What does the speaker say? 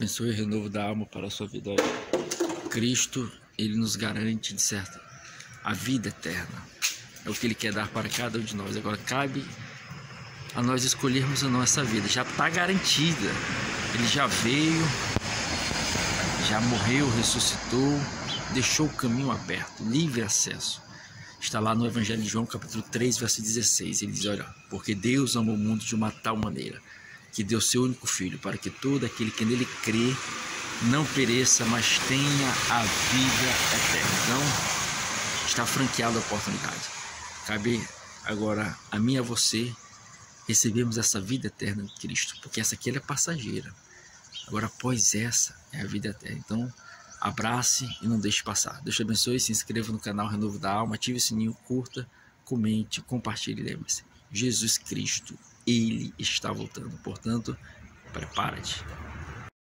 Abençoe o renovo da alma para a sua vida. Cristo, ele nos garante, de certo, a vida eterna. É o que ele quer dar para cada um de nós. Agora cabe a nós escolhermos ou não essa vida. Já está garantida. Ele já veio, já morreu, ressuscitou, deixou o caminho aberto, livre acesso. Está lá no Evangelho de João, capítulo 3, verso 16. Ele diz: Olha, porque Deus amou o mundo de uma tal maneira que deu seu único filho, para que todo aquele que nele crê não pereça, mas tenha a vida eterna. Então, está franqueada a oportunidade. Cabe agora a mim e a você recebemos essa vida eterna de Cristo, porque essa aqui é passageira. Agora, após essa, é a vida eterna. Então, abrace e não deixe passar. Deus te abençoe, se inscreva no canal Renovo da Alma, ative o sininho, curta, comente, compartilhe. Lembre-se, Jesus Cristo, Ele está voltando. Portanto, prepara-te.